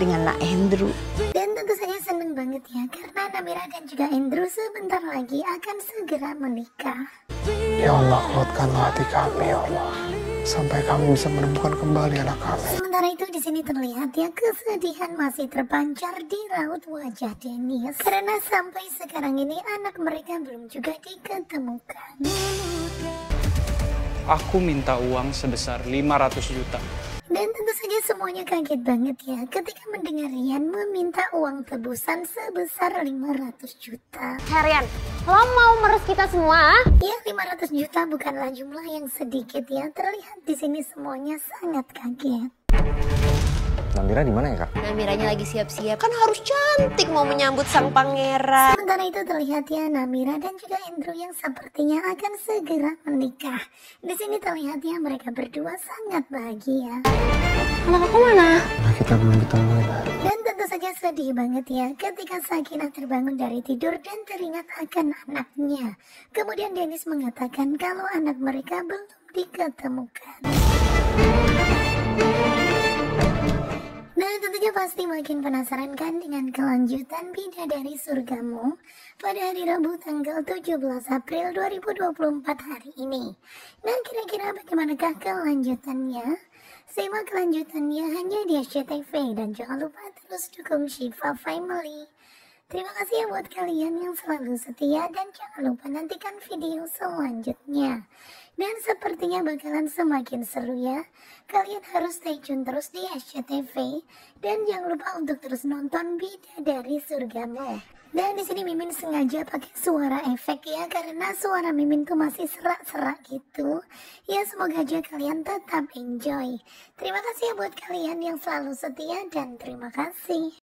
dengan Nak Andrew. Dan tentu saja seneng banget ya karena Namira dan juga Andrew sebentar lagi akan segera menikah. Ya Allah, kuatkanlah hati kami, ya Allah. Sampai kami bisa menemukan kembali anak kami. Sementara itu di sini terlihat ya kesedihan masih terpancar di raut wajah Dennis karena sampai sekarang ini anak mereka belum juga diketemukan. Aku minta uang sebesar 500 juta. Dan tentu saja semuanya kaget banget ya ketika mendengar Rian meminta uang tebusan sebesar 500 juta. Herian, lo mau meres kita semua? Ya 500 juta bukanlah jumlah yang sedikit ya. Terlihat di sini semuanya sangat kaget. Namira di mana ya kak? Namiranya lagi siap-siap, kan harus cantik mau menyambut sang pangeran. Sementara itu terlihat ya Namira dan juga Andrew yang sepertinya akan segera menikah. Di sini terlihat ya mereka berdua sangat bahagia. Anak aku mana? Nah, kita belum ditemuin. Dan tentu saja sedih banget ya ketika Sakinah terbangun dari tidur dan teringat akan anaknya. Kemudian Dennis mengatakan kalau anak mereka belum diketemukan. Nah tentunya pasti makin penasaran kan dengan kelanjutan Bidadari Surgamu pada hari Rabu tanggal 17 April 2024 hari ini. Nah kira-kira bagaimanakah kelanjutannya? Simak kelanjutannya hanya di SCTV dan jangan lupa terus dukung Shiva Family. Terima kasih ya buat kalian yang selalu setia dan jangan lupa nantikan video selanjutnya. Dan sepertinya bakalan semakin seru ya. Kalian harus stay tune terus di SCTV dan jangan lupa untuk terus nonton Bidadari Surgamu. Dan di sini Mimin sengaja pakai suara efek ya karena suara Mimin tuh masih serak-serak gitu. Ya semoga aja kalian tetap enjoy. Terima kasih ya buat kalian yang selalu setia dan terima kasih.